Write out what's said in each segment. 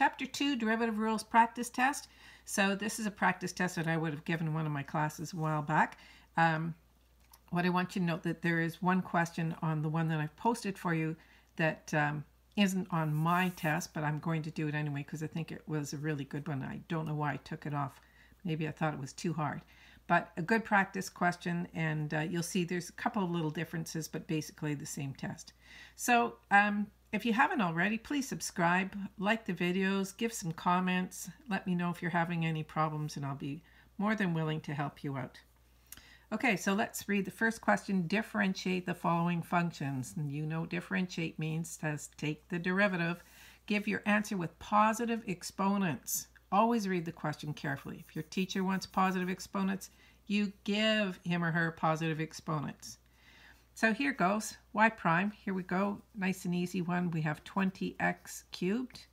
Chapter 2, Derivative Rules Practice Test. So this is a practice test that I would have given one of my classes a while back. Um, what I want you to note that there is one question on the one that I've posted for you that um, not on my test, but I'm going to do it anyway because I think it was a really good one. I don't know why I took it off. Maybe I thought it was too hard. But a good practice question, and uh, you'll see there's a couple of little differences, but basically the same test. So um, if you haven't already, please subscribe, like the videos, give some comments, let me know if you're having any problems, and I'll be more than willing to help you out. Okay, so let's read the first question. Differentiate the following functions. And you know differentiate means says take the derivative. Give your answer with positive exponents. Always read the question carefully. If your teacher wants positive exponents, you give him or her positive exponents. So here goes, y prime, here we go, nice and easy one. We have 20x cubed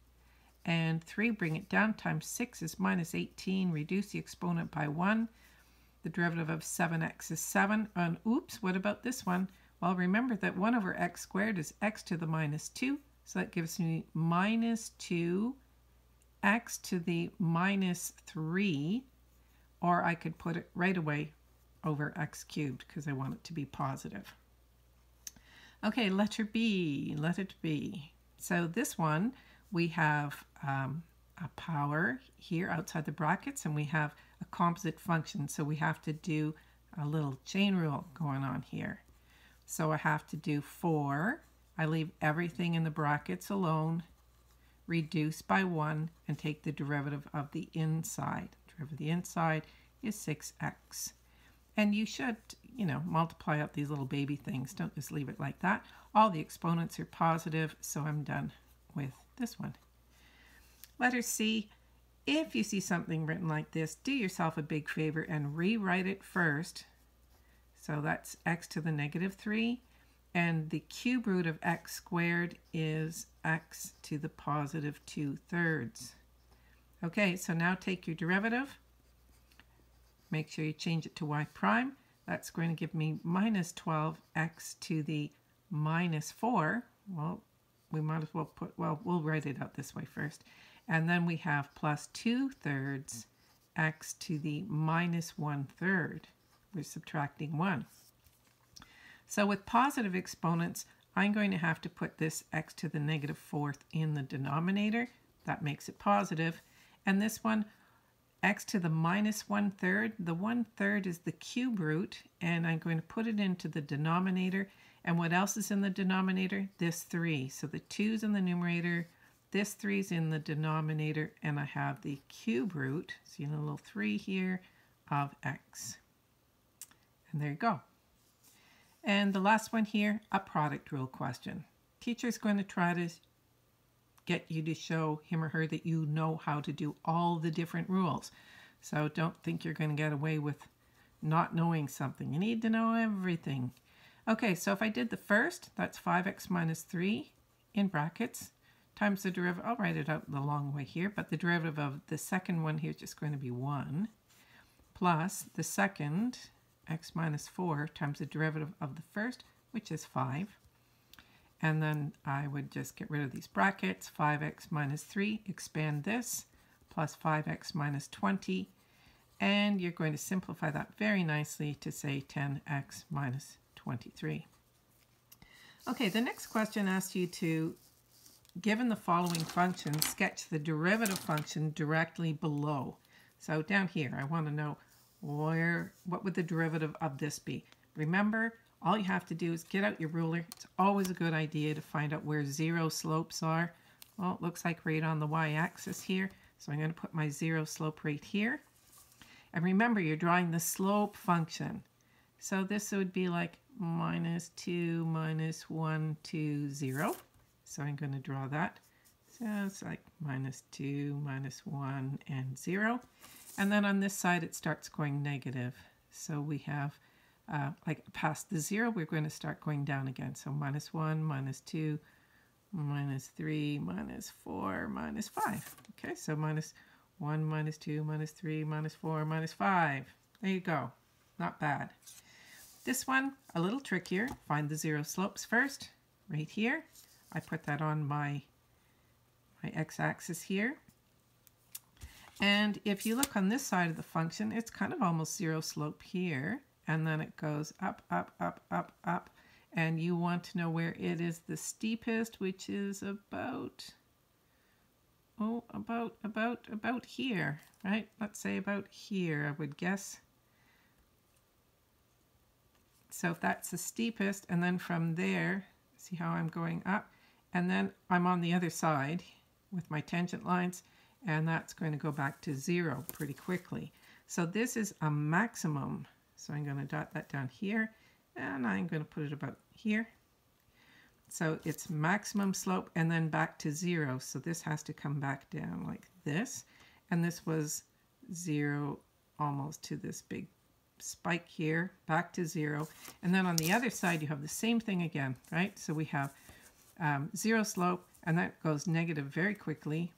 and 3, bring it down, times 6 is minus 18, reduce the exponent by 1. The derivative of 7x is 7. And oops, what about this one? Well, remember that 1 over x squared is x to the minus 2, so that gives me minus 2 x to the minus 3, or I could put it right away over x cubed because I want it to be positive. Okay, letter B, letter B. So this one, we have um, a power here outside the brackets, and we have a composite function. So we have to do a little chain rule going on here. So I have to do 4. I leave everything in the brackets alone, reduce by 1, and take the derivative of the inside. Derivative of the inside is 6x. And you should, you know, multiply out these little baby things. Don't just leave it like that. All the exponents are positive, so I'm done with this one. Letter C, if you see something written like this, do yourself a big favor and rewrite it first. So that's x to the negative 3. And the cube root of x squared is x to the positive 2 thirds. Okay, so now take your derivative Make sure you change it to y prime. That's going to give me minus 12x to the minus 4. Well, we might as well put, well, we'll write it out this way first. And then we have plus 2 thirds x to the minus 1 third. We're subtracting 1. So with positive exponents, I'm going to have to put this x to the negative fourth in the denominator. That makes it positive. And this one, x to the minus one third. The one third is the cube root, and I'm going to put it into the denominator. And what else is in the denominator? This 3. So the 2's in the numerator, this 3's in the denominator, and I have the cube root, see a little 3 here, of x. And there you go. And the last one here, a product rule question. Teacher's going to try to get you to show him or her that you know how to do all the different rules. So don't think you're going to get away with not knowing something. You need to know everything. Okay, so if I did the first, that's 5x minus 3 in brackets times the derivative, I'll write it out the long way here, but the derivative of the second one here is just going to be 1 plus the second, x minus 4, times the derivative of the first, which is 5, and then I would just get rid of these brackets, 5x minus 3, expand this, plus 5x minus 20, and you're going to simplify that very nicely to say 10x minus 23. Okay, the next question asks you to, given the following function, sketch the derivative function directly below. So down here, I want to know where, what would the derivative of this be? Remember, all you have to do is get out your ruler. It's always a good idea to find out where zero slopes are. Well, it looks like right on the y-axis here. So I'm going to put my zero slope right here. And remember, you're drawing the slope function. So this would be like minus 2 minus 1, 2, 0. So I'm going to draw that. So it's like minus 2, minus 1, and 0. And then on this side, it starts going negative. So we have uh, like past the zero, we're going to start going down again. So minus one, minus two, minus three, minus four, minus five. Okay, so minus one, minus two, minus three, minus four, minus five. There you go. Not bad. This one, a little trickier. Find the zero slopes first, right here. I put that on my, my x-axis here. And if you look on this side of the function, it's kind of almost zero slope here. And then it goes up, up, up, up, up. And you want to know where it is the steepest, which is about, oh, about, about, about here, right? Let's say about here, I would guess. So if that's the steepest, and then from there, see how I'm going up, and then I'm on the other side with my tangent lines, and that's going to go back to zero pretty quickly. So this is a maximum. So I'm going to dot that down here, and I'm going to put it about here. So it's maximum slope and then back to zero. So this has to come back down like this. And this was zero almost to this big spike here, back to zero. And then on the other side, you have the same thing again, right? So we have um, zero slope, and that goes negative very quickly.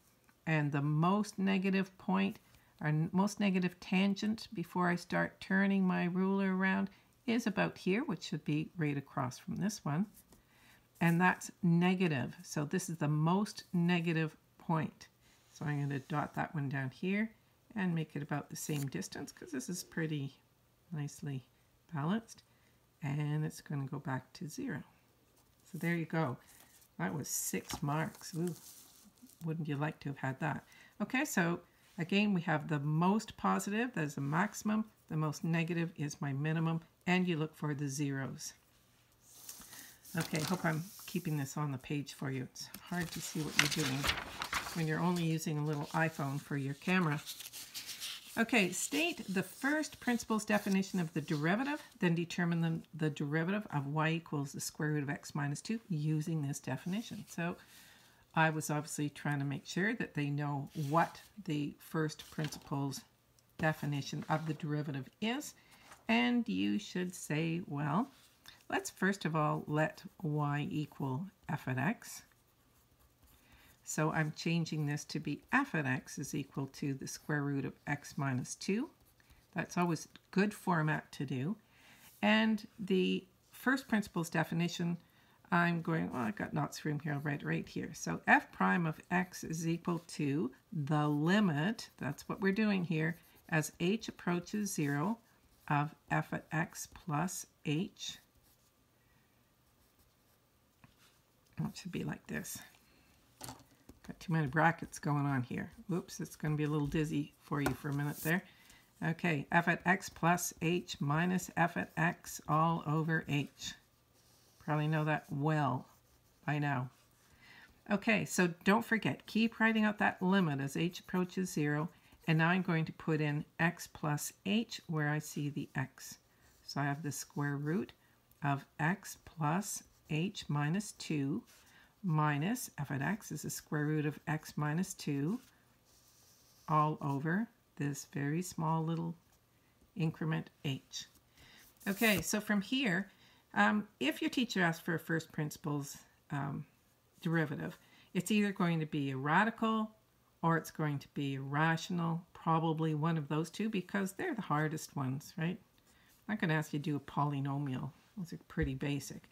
And the most negative point, or most negative tangent before I start turning my ruler around is about here, which should be right across from this one. And that's negative. So this is the most negative point. So I'm going to dot that one down here and make it about the same distance because this is pretty nicely balanced. And it's going to go back to zero. So there you go. That was six marks. Ooh, wouldn't you like to have had that? Okay, so again, we have the most positive, that is the maximum. The most negative is my minimum. And you look for the zeros. Okay, hope I'm keeping this on the page for you. It's hard to see what you're doing when you're only using a little iPhone for your camera. Okay, state the first principle's definition of the derivative, then determine the, the derivative of y equals the square root of x minus 2 using this definition. So I was obviously trying to make sure that they know what the first principle's definition of the derivative is. And you should say, well, let's first of all let y equal f at x. So I'm changing this to be f at x is equal to the square root of x minus 2. That's always good format to do. And the first principles definition, I'm going, well, I've got knots room here, I'll write right here. So f prime of x is equal to the limit, that's what we're doing here, as h approaches 0 of f at x plus h. It should be like this. Got too many brackets going on here. Whoops, it's going to be a little dizzy for you for a minute there. Okay, f at x plus h minus f at x all over h. Probably know that well by now. Okay, so don't forget, keep writing out that limit as h approaches 0. And now I'm going to put in x plus h where I see the x. So I have the square root of x plus h minus 2 minus f at x is the square root of x minus 2 all over this very small little increment h. Okay, so from here, um, if your teacher asks for a first principles um, derivative, it's either going to be a radical or it's going to be a rational, probably one of those two because they're the hardest ones, right? I'm not going to ask you to do a polynomial. Those are pretty basic.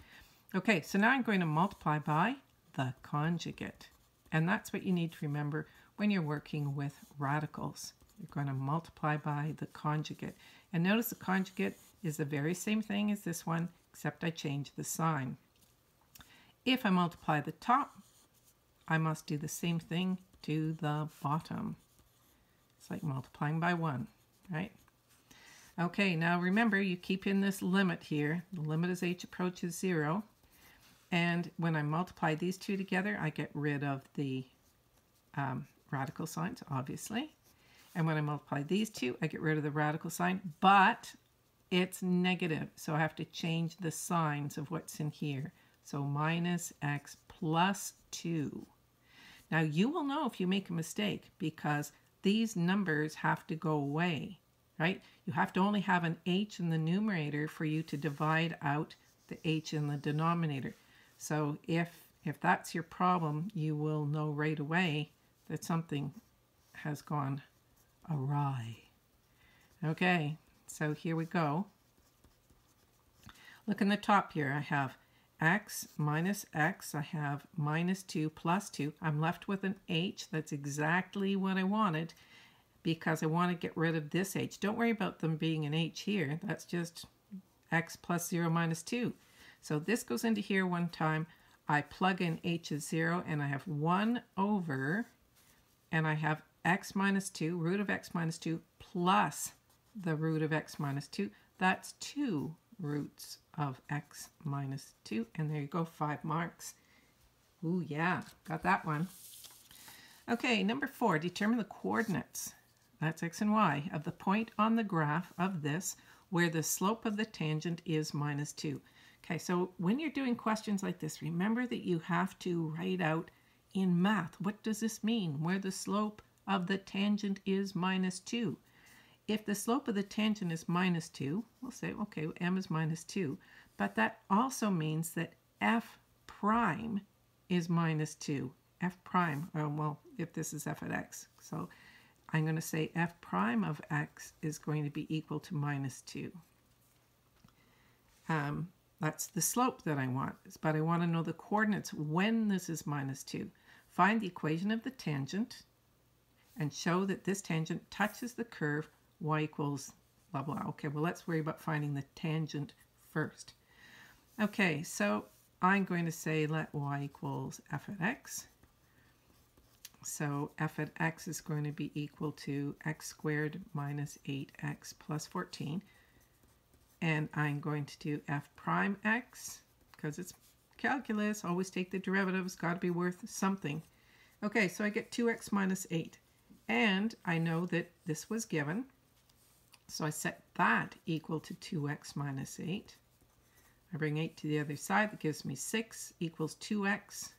Okay, so now I'm going to multiply by the conjugate. And that's what you need to remember when you're working with radicals. You're going to multiply by the conjugate. And notice the conjugate is the very same thing as this one, except I change the sign. If I multiply the top, I must do the same thing to the bottom. It's like multiplying by 1, right? Okay, now remember you keep in this limit here. The limit as h approaches 0. And when I multiply these two together, I get rid of the um, radical signs, obviously. And when I multiply these two, I get rid of the radical sign, but it's negative. So I have to change the signs of what's in here. So minus x plus 2. Now you will know if you make a mistake because these numbers have to go away, right? You have to only have an h in the numerator for you to divide out the h in the denominator. So if, if that's your problem, you will know right away that something has gone awry. Okay, so here we go. Look in the top here. I have x minus x. I have minus 2 plus 2. I'm left with an h. That's exactly what I wanted because I want to get rid of this h. Don't worry about them being an h here. That's just x plus 0 minus 2. So this goes into here one time. I plug in h is 0 and I have 1 over and I have x minus 2, root of x minus 2 plus the root of x minus 2. That's 2 roots of x minus 2. And there you go, 5 marks. Ooh, yeah, got that one. Okay, number 4, determine the coordinates, that's x and y, of the point on the graph of this where the slope of the tangent is minus 2. Okay, so when you're doing questions like this, remember that you have to write out in math, what does this mean? Where the slope of the tangent is minus 2. If the slope of the tangent is minus 2, we'll say, okay, m is minus 2. But that also means that f prime is minus 2. f prime, oh, well, if this is f at x. So I'm going to say f prime of x is going to be equal to minus 2. Um, that's the slope that I want, but I want to know the coordinates when this is minus 2. Find the equation of the tangent and show that this tangent touches the curve y equals blah blah. Okay, well let's worry about finding the tangent first. Okay, so I'm going to say let y equals f at x. So f at x is going to be equal to x squared minus 8x plus 14. And I'm going to do f prime x, because it's calculus, always take the derivatives, got to be worth something. Okay, so I get 2x minus 8. And I know that this was given, so I set that equal to 2x minus 8. I bring 8 to the other side, that gives me 6 equals 2x,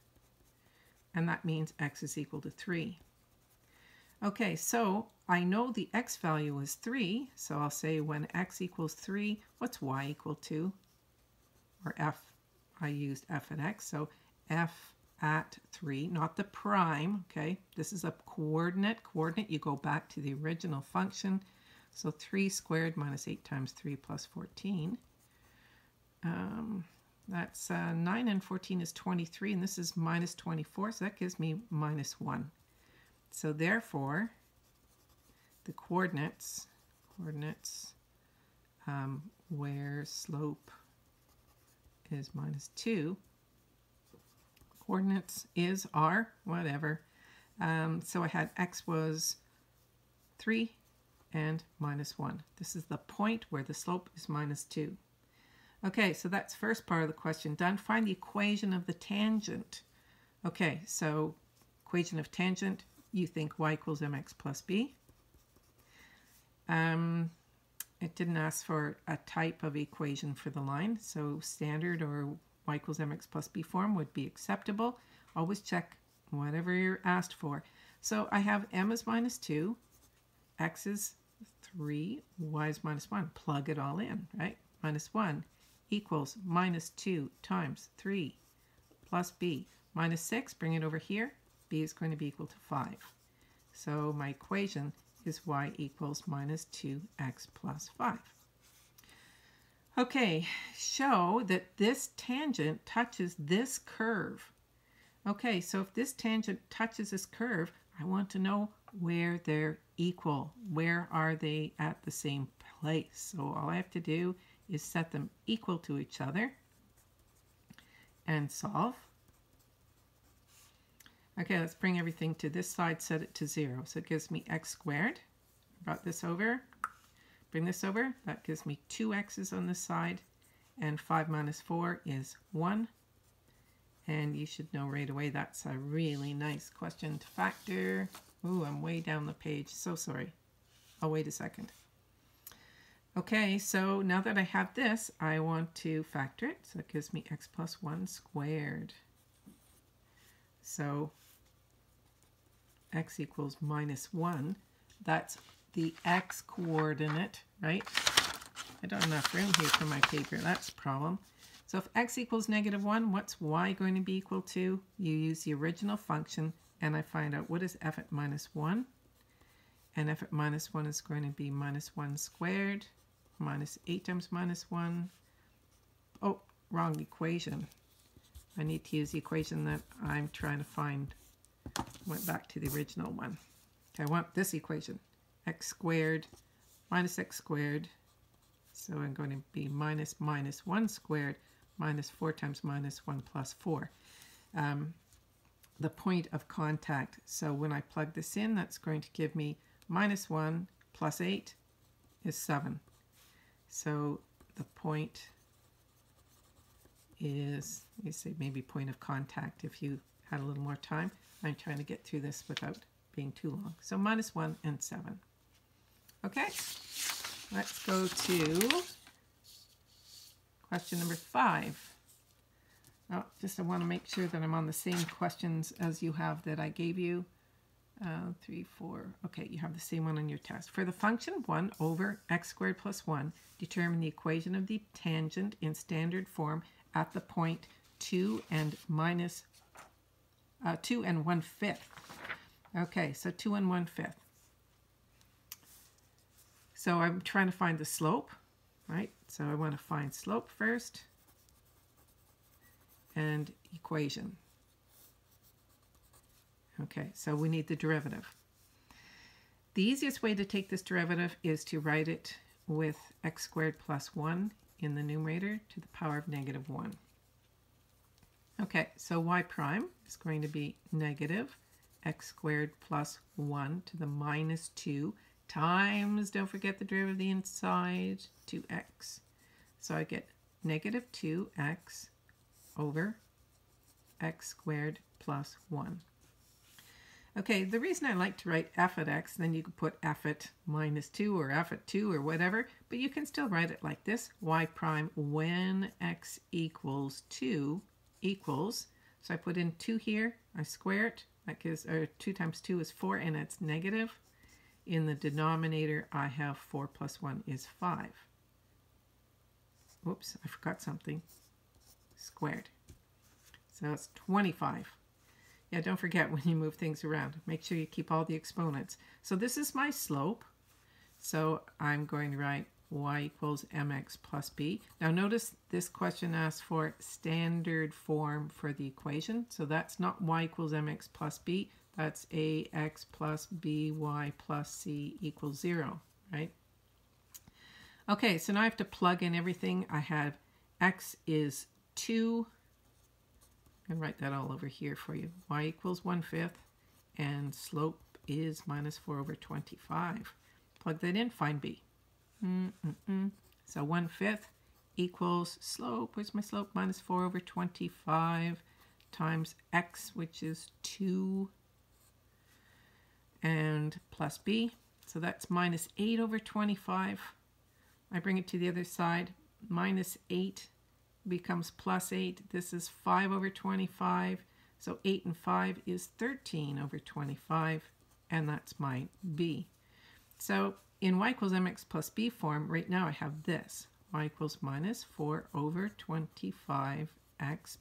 and that means x is equal to 3. Okay, so I know the x value is 3, so I'll say when x equals 3, what's y equal to? Or f, I used f and x, so f at 3, not the prime, okay? This is a coordinate. Coordinate, you go back to the original function. So 3 squared minus 8 times 3 plus 14. Um, that's uh, 9 and 14 is 23, and this is minus 24, so that gives me minus 1. So therefore, the coordinates, coordinates um, where slope is minus 2 coordinates is r, whatever. Um, so I had x was 3 and minus 1. This is the point where the slope is minus 2. Okay, so that's first part of the question done. Find the equation of the tangent. Okay, so equation of tangent, you think y equals mx plus b. Um, it didn't ask for a type of equation for the line, so standard or y equals mx plus b form would be acceptable. Always check whatever you're asked for. So I have m is minus 2, x is 3, y is minus 1. Plug it all in, right? Minus 1 equals minus 2 times 3 plus b. Minus 6, bring it over here. b is going to be equal to 5. So my equation is y equals minus 2x plus 5. Okay, show that this tangent touches this curve. Okay, so if this tangent touches this curve, I want to know where they're equal. Where are they at the same place? So all I have to do is set them equal to each other and solve. Okay, let's bring everything to this side, set it to zero. So it gives me x squared. Brought this over, Bring this over. That gives me two x's on this side. And 5 minus 4 is 1. And you should know right away that's a really nice question to factor. Ooh, I'm way down the page. So sorry. I'll wait a second. Okay, so now that I have this, I want to factor it. So it gives me x plus 1 squared. So x equals minus 1. That's the x coordinate, right? I don't have enough room here for my paper. That's a problem. So if x equals negative 1, what's y going to be equal to? You use the original function, and I find out what is f at minus 1. And f at minus 1 is going to be minus 1 squared, minus 8 times minus 1. Oh, wrong equation. I need to use the equation that I'm trying to find. Went back to the original one. Okay, I want this equation. x squared minus x squared. So I'm going to be minus minus 1 squared minus 4 times minus 1 plus 4. Um, the point of contact. So when I plug this in, that's going to give me minus 1 plus 8 is 7. So the point is, you say maybe point of contact if you had a little more time. I'm trying to get through this without being too long. So minus 1 and 7. Okay, let's go to question number 5. Oh, just I want to make sure that I'm on the same questions as you have that I gave you. Uh, 3, 4. Okay, you have the same one on your test. For the function 1 over x squared plus 1, determine the equation of the tangent in standard form at the point 2 and minus uh, 2 and 1 fifth. Okay, so 2 and 1 fifth. So I'm trying to find the slope, right? So I want to find slope first and equation. Okay, so we need the derivative. The easiest way to take this derivative is to write it with x squared plus 1 in the numerator to the power of negative 1. Okay, so y prime is going to be negative x squared plus 1 to the minus 2 times, don't forget the derivative of the inside, 2x. So I get negative 2x over x squared plus 1. Okay, the reason I like to write f at x, then you could put f at minus 2 or f at 2 or whatever, but you can still write it like this, y prime when x equals 2 equals, so I put in 2 here, I square it, that gives, or 2 times 2 is 4 and it's negative. In the denominator, I have 4 plus 1 is 5. Whoops, I forgot something. Squared. So it's 25. Yeah, don't forget when you move things around, make sure you keep all the exponents. So this is my slope. So I'm going to write y equals mx plus b. Now notice this question asks for standard form for the equation. So that's not y equals mx plus b. That's ax plus by plus c equals 0, right? Okay, so now I have to plug in everything. I have x is 2 and write that all over here for you. y equals 1 fifth and slope is minus 4 over 25. Plug that in, find b. Mm -mm. So 1 fifth equals slope, where's my slope? Minus 4 over 25 times x, which is 2, and plus b. So that's minus 8 over 25. I bring it to the other side. Minus 8 becomes plus 8. This is 5 over 25. So 8 and 5 is 13 over 25, and that's my b. So in y equals mx plus b form, right now I have this. y equals minus 4 over 25x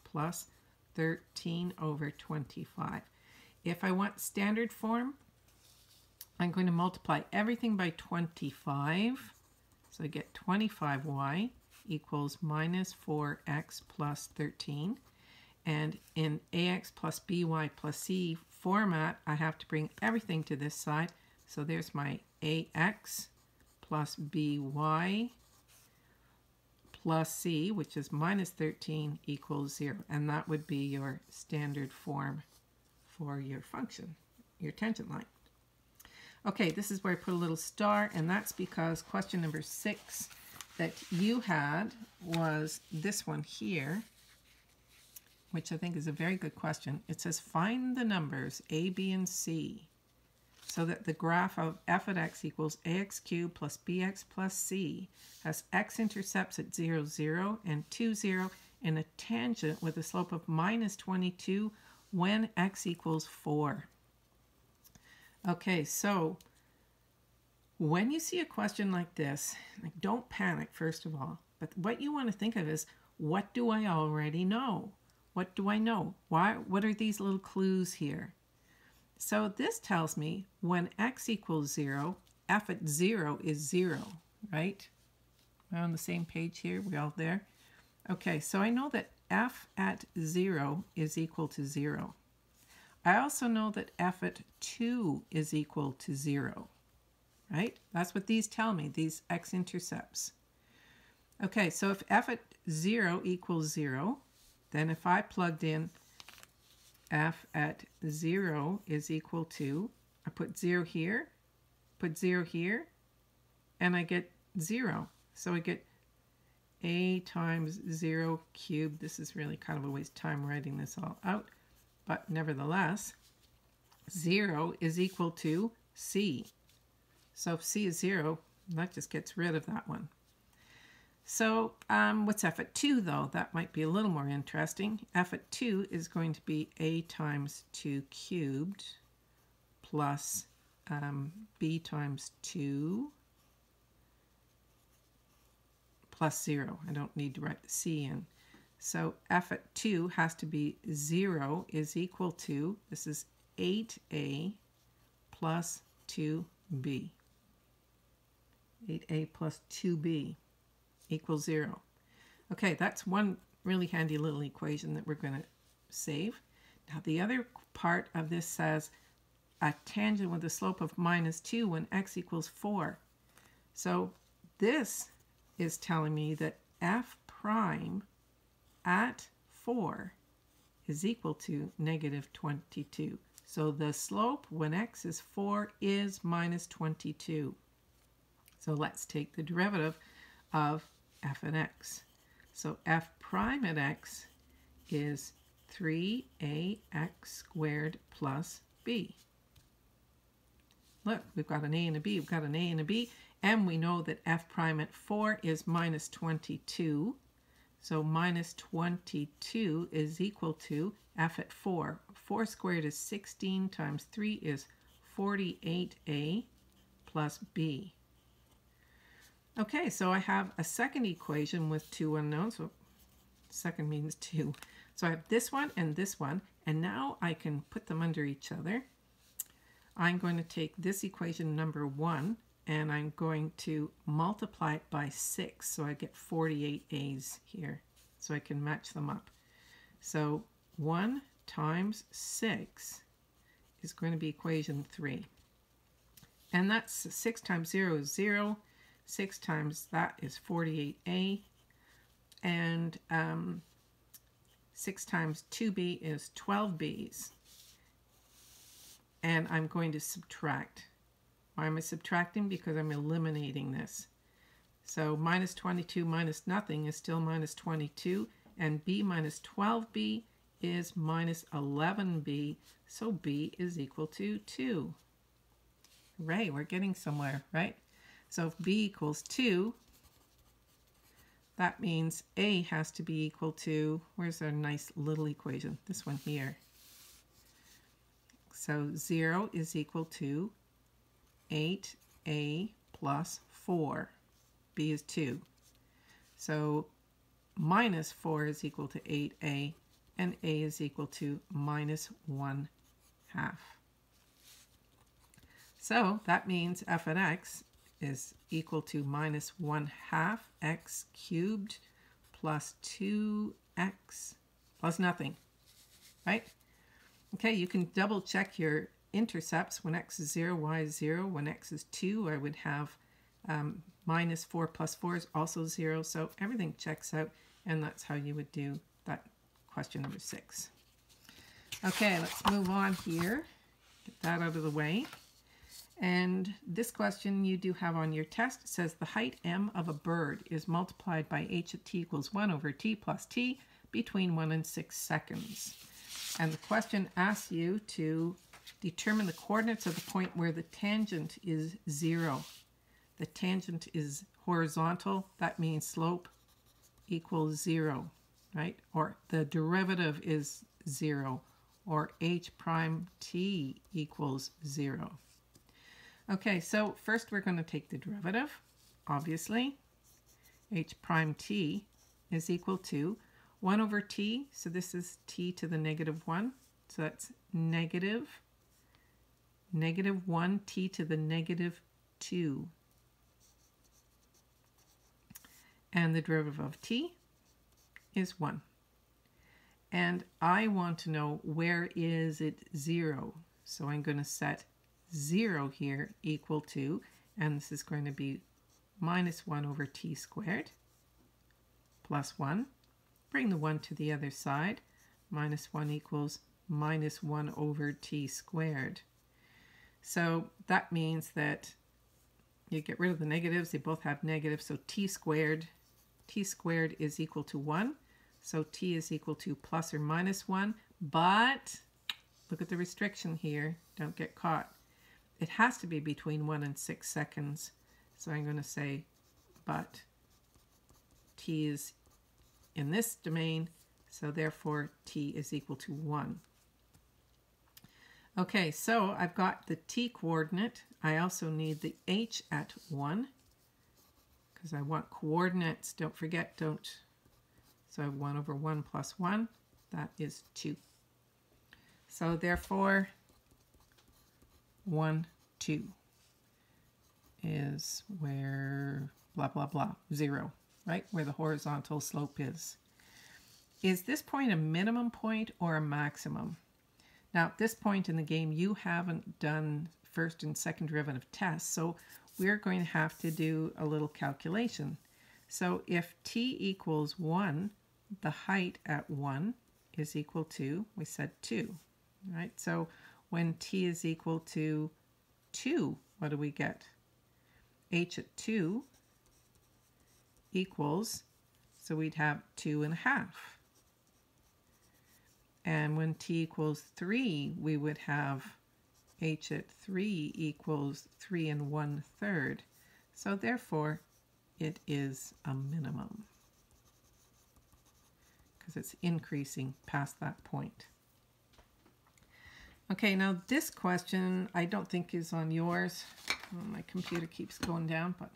plus 13 over 25. If I want standard form, I'm going to multiply everything by 25. So I get 25y equals minus 4x plus 13. And in ax plus by plus c format, I have to bring everything to this side. So there's my ax plus by plus c, which is minus 13 equals 0. And that would be your standard form for your function, your tangent line. Okay, this is where I put a little star, and that's because question number six that you had was this one here, which I think is a very good question. It says find the numbers a, b, and c so that the graph of f at x equals ax cubed plus bx plus c has x-intercepts at 0, 0 and 2, 0 and a tangent with a slope of minus 22 when x equals 4. Okay, so when you see a question like this, like don't panic, first of all. But what you want to think of is, what do I already know? What do I know? Why? What are these little clues here? So this tells me when x equals 0, f at 0 is 0, right? We're on the same page here. We all there? Okay, so I know that f at 0 is equal to 0. I also know that f at 2 is equal to 0, right? That's what these tell me, these x-intercepts. Okay, so if f at 0 equals 0, then if I plugged in f at 0 is equal to, I put 0 here, put 0 here, and I get 0. So I get a times 0 cubed. This is really kind of a waste of time writing this all out. But nevertheless, 0 is equal to c. So if c is 0, that just gets rid of that one. So um, what's f at 2 though? That might be a little more interesting. f at 2 is going to be a times 2 cubed plus um, b times 2 plus 0. I don't need to write the c in. So f at 2 has to be 0 is equal to, this is 8a plus 2b. 8a plus 2b equals 0. Okay, that's one really handy little equation that we're going to save. Now the other part of this says a tangent with a slope of minus 2 when x equals 4. So this is telling me that f prime at 4 is equal to negative 22. So the slope when x is 4 is minus 22. So let's take the derivative of f at x. So f prime at x is 3ax squared plus b. Look, we've got an a and a b, we've got an a and a b, and we know that f prime at 4 is minus 22. So minus 22 is equal to f at 4. 4 squared is 16 times 3 is 48a plus b. Okay, so I have a second equation with two unknowns. So second means two. So I have this one and this one, and now I can put them under each other. I'm going to take this equation number one, and I'm going to multiply it by 6, so I get 48 A's here, so I can match them up. So 1 times 6 is going to be equation 3. And that's 6 times 0 is 0, 6 times that is 48a. And um, 6 times 2b is 12b's. And I'm going to subtract. Why am I subtracting? Because I'm eliminating this. So minus 22 minus nothing is still minus 22. And b minus 12b is minus 11b. So b is equal to 2. Hooray, we're getting somewhere, right? So if b equals 2, that means a has to be equal to, where's our nice little equation? This one here. So 0 is equal to 8a plus 4. b is 2. So minus 4 is equal to 8a, and a is equal to minus 1 half. So that means f of x is equal to minus 1 half x cubed plus 2x plus nothing, right? Okay, you can double check your intercepts. When x is 0, y is 0. When x is 2, I would have um, minus 4 plus 4 is also 0. So everything checks out, and that's how you would do that question number 6. Okay, let's move on here. Get that out of the way. And this question you do have on your test says the height m of a bird is multiplied by h at t equals 1 over t plus t between 1 and 6 seconds. And the question asks you to determine the coordinates of the point where the tangent is 0. The tangent is horizontal, that means slope equals 0, right? Or the derivative is 0, or h prime t equals 0. Okay, so first we're going to take the derivative, obviously. h prime t is equal to 1 over t, so this is t to the negative 1, so that's negative, negative 1 t to the negative 2. And the derivative of t is 1. And I want to know where is it 0? So I'm going to set 0 here equal to, and this is going to be minus 1 over t squared plus 1. Bring the 1 to the other side. Minus 1 equals minus 1 over t squared. So that means that you get rid of the negatives. They both have negatives. So t squared, t squared is equal to 1. So t is equal to plus or minus 1. But look at the restriction here. Don't get caught. It has to be between 1 and 6 seconds. So I'm going to say but t is in this domain, so therefore t is equal to 1. Okay, so I've got the t coordinate. I also need the h at 1 because I want coordinates. Don't forget, don't. So I have 1 over 1 plus 1. That is 2. So therefore, 1, 2 is where blah, blah, blah, 0 right, where the horizontal slope is. Is this point a minimum point or a maximum? Now, at this point in the game, you haven't done first and second derivative tests, so we're going to have to do a little calculation. So if t equals 1, the height at 1 is equal to, we said 2, right? So when t is equal to 2, what do we get? h at 2 equals, so we'd have 2 and a half. And when t equals 3, we would have h at 3 equals 3 and 1 third. So therefore, it is a minimum because it's increasing past that point. Okay, now this question I don't think is on yours. my computer keeps going down, but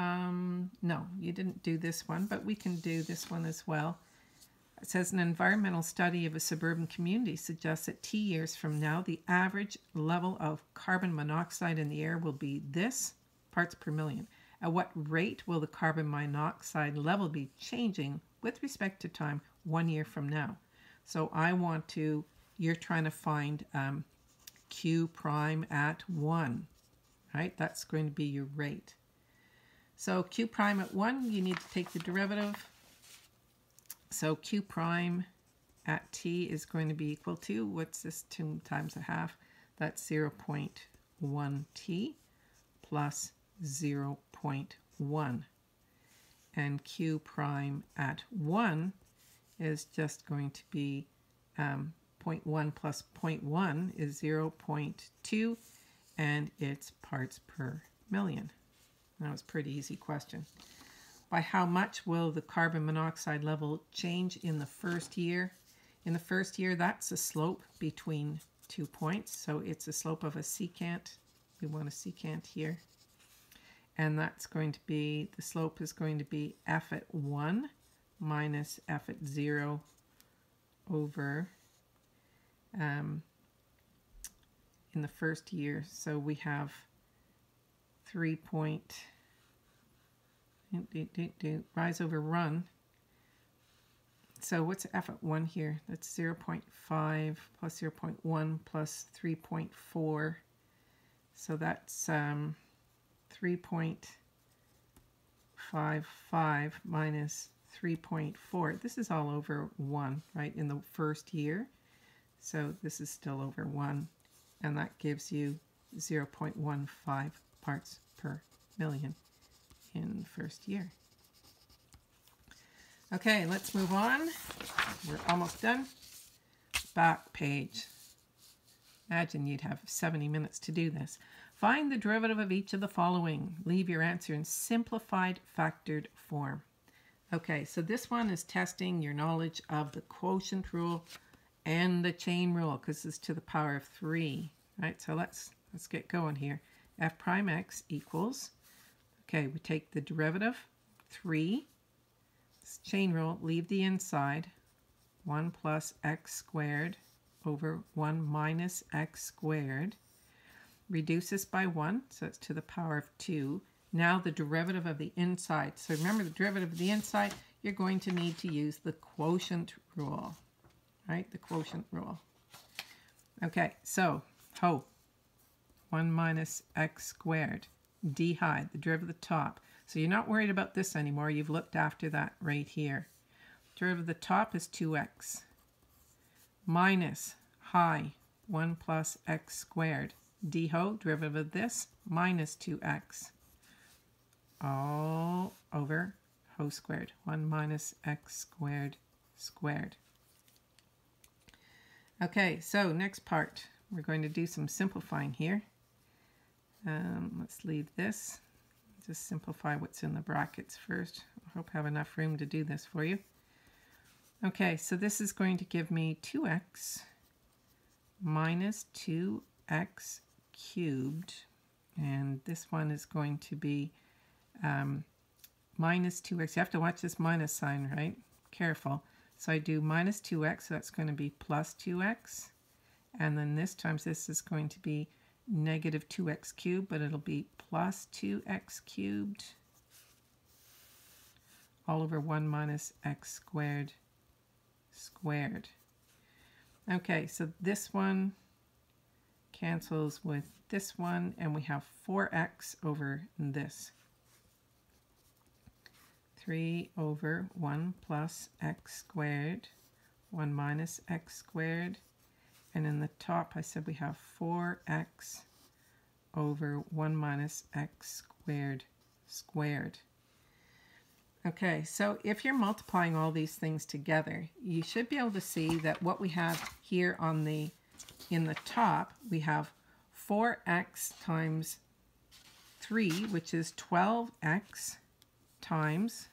um, no, you didn't do this one, but we can do this one as well. It says an environmental study of a suburban community suggests that T years from now, the average level of carbon monoxide in the air will be this parts per million. At what rate will the carbon monoxide level be changing with respect to time one year from now? So I want to, you're trying to find um, Q prime at 1, right? That's going to be your rate. So q prime at 1, you need to take the derivative. So q prime at t is going to be equal to, what's this, 2 times a half? That's 0 0.1 t plus 0 0.1. And q prime at 1 is just going to be um, 0.1 plus 0.1 is 0 0.2, and it's parts per million. That was a pretty easy question. By how much will the carbon monoxide level change in the first year? In the first year, that's a slope between two points. So it's a slope of a secant. We want a secant here. And that's going to be, the slope is going to be f at 1 minus f at 0 over um, in the first year. So we have 3 point, do, do, do, rise over run. So what's f at 1 here? That's 0 0.5 plus 0 0.1 plus 3.4. So that's um, 3.55 minus 3.4. This is all over 1, right, in the first year. So this is still over 1, and that gives you 0 0.15 parts per million in first year. Okay, let's move on. We're almost done. Back page. Imagine you'd have 70 minutes to do this. Find the derivative of each of the following. Leave your answer in simplified factored form. Okay, so this one is testing your knowledge of the quotient rule and the chain rule because it's to the power of 3. Right, so let's let's get going here f prime x equals, okay, we take the derivative, 3, This chain rule, leave the inside, 1 plus x squared over 1 minus x squared. Reduce this by 1, so it's to the power of 2. Now the derivative of the inside. So remember the derivative of the inside, you're going to need to use the quotient rule. Right? The quotient rule. Okay, so ho, 1 minus x squared, d high, the derivative of the top. So you're not worried about this anymore. You've looked after that right here. Derivative of the top is 2x minus high 1 plus x squared. d ho, derivative of this, minus 2x all over ho squared. 1 minus x squared squared. Okay, so next part. We're going to do some simplifying here. Um, let's leave this. Just simplify what's in the brackets first. I hope I have enough room to do this for you. Okay, so this is going to give me 2x minus 2x cubed. And this one is going to be um, minus 2x. You have to watch this minus sign, right? Careful. So I do minus 2x, so that's going to be plus 2x. And then this times this is going to be negative 2x cubed, but it'll be plus 2x cubed all over 1 minus x squared squared. Okay, so this one cancels with this one, and we have 4x over this. 3 over 1 plus x squared, 1 minus x squared, and in the top I said we have 4x over 1 minus x squared squared. Okay, so if you're multiplying all these things together, you should be able to see that what we have here on the in the top, we have 4x times 3, which is 12x times,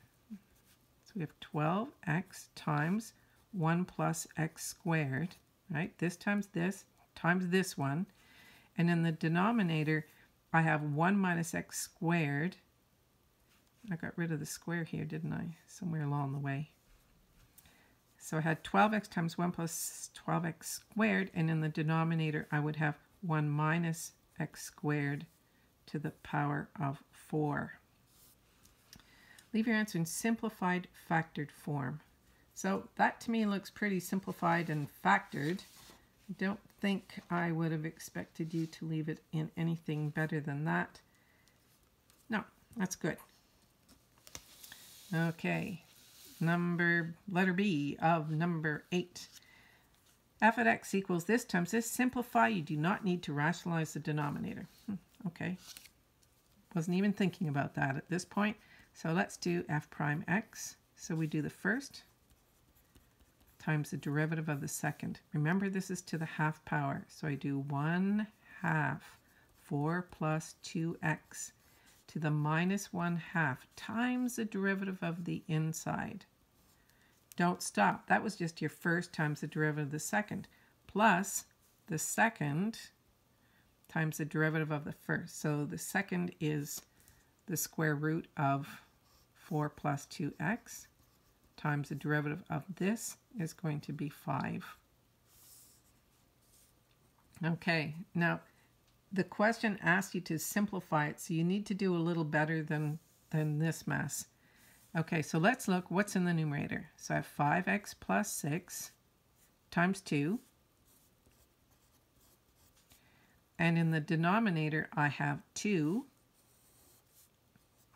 so we have 12x times 1 plus x squared, right? This times this times this one. And in the denominator, I have 1 minus x squared I got rid of the square here, didn't I? Somewhere along the way. So I had 12x times 1 plus 12x squared, and in the denominator I would have 1 minus x squared to the power of 4. Leave your answer in simplified factored form. So that to me looks pretty simplified and factored. I don't think I would have expected you to leave it in anything better than that. No, that's good. Okay, number, letter B of number 8. f at x equals this times this. Simplify, you do not need to rationalize the denominator. Hmm, okay, wasn't even thinking about that at this point. So let's do f prime x. So we do the first times the derivative of the second. Remember this is to the half power. So I do 1 half 4 plus 2x to the minus 1 half times the derivative of the inside. Don't stop. That was just your first times the derivative of the second, plus the second times the derivative of the first. So the second is the square root of 4 plus 2x times the derivative of this is going to be 5. Okay, now the question asked you to simplify it, so you need to do a little better than, than this mess. Okay, so let's look what's in the numerator. So I have 5x plus 6 times 2. And in the denominator, I have 2.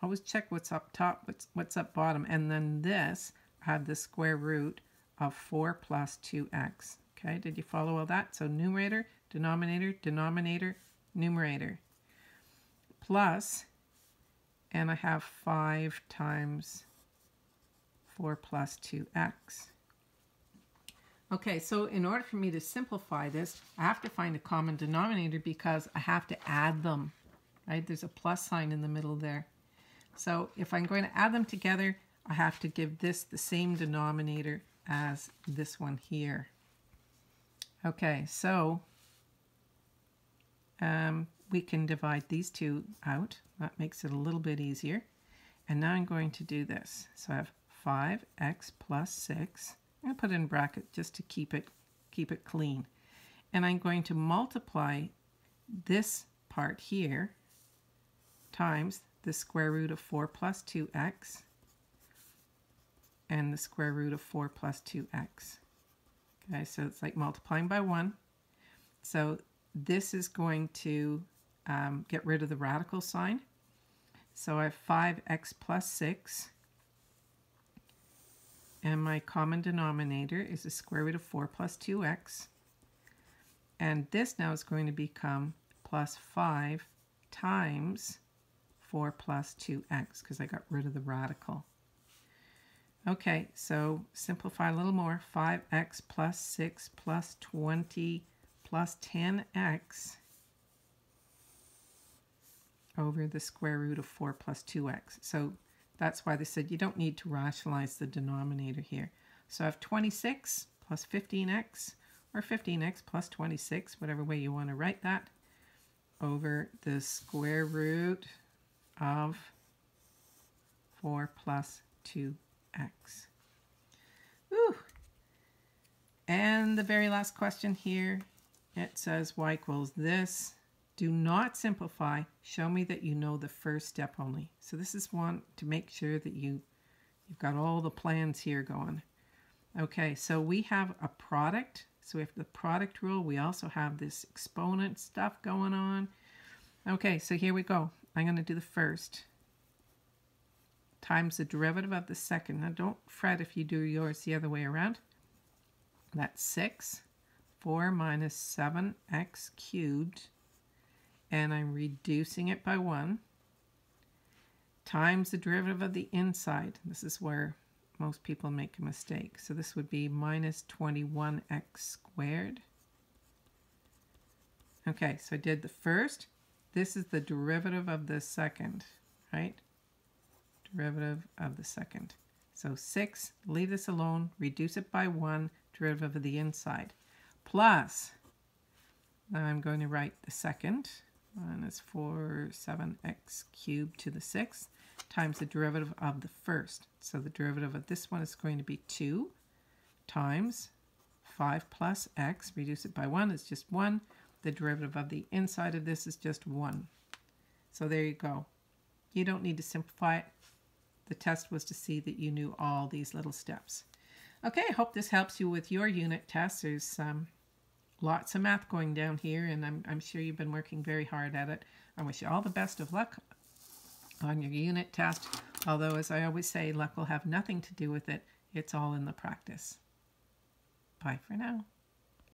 Always check what's up top, what's, what's up bottom. And then this, I have the square root of 4 plus 2x. Okay, did you follow all that? So numerator, denominator, denominator, numerator plus, and I have 5 times 4 plus 2x. Okay, so in order for me to simplify this, I have to find a common denominator because I have to add them, right? There's a plus sign in the middle there. So if I'm going to add them together, I have to give this the same denominator as this one here. Okay, so um, we can divide these two out. That makes it a little bit easier. And now I'm going to do this. So I have 5x plus 6. I'm going to put in bracket just to keep it, keep it clean. And I'm going to multiply this part here times the square root of 4 plus 2x and the square root of 4 plus 2x. Okay, so it's like multiplying by 1. So this is going to um, get rid of the radical sign. So I have 5x plus 6. And my common denominator is the square root of 4 plus 2x. And this now is going to become plus 5 times 4 plus 2x because I got rid of the radical. Okay, so simplify a little more. 5x plus 6 plus 20 plus 10x over the square root of 4 plus 2x. So that's why they said you don't need to rationalize the denominator here. So I have 26 plus 15x, or 15x plus 26, whatever way you want to write that, over the square root of 4 plus 2x. Ooh. And the very last question here, it says y equals this. Do not simplify. Show me that you know the first step only. So this is one to make sure that you, you've got all the plans here going. Okay, so we have a product. So we have the product rule. We also have this exponent stuff going on. Okay, so here we go. I'm going to do the first times the derivative of the second. Now don't fret if you do yours the other way around. That's 6. 4 minus 7x cubed. And I'm reducing it by 1 times the derivative of the inside. This is where most people make a mistake. So this would be minus 21x squared. Okay, so I did the first. This is the derivative of the second, right? derivative of the second. So 6, leave this alone, reduce it by 1, derivative of the inside. Plus, now I'm going to write the second, minus 4, 7x cubed to the 6th, times the derivative of the first. So the derivative of this one is going to be 2 times 5 plus x, reduce it by 1, it's just 1. The derivative of the inside of this is just 1. So there you go. You don't need to simplify it. The test was to see that you knew all these little steps. Okay, I hope this helps you with your unit tests. There's um, lots of math going down here, and I'm, I'm sure you've been working very hard at it. I wish you all the best of luck on your unit test. Although, as I always say, luck will have nothing to do with it. It's all in the practice. Bye for now.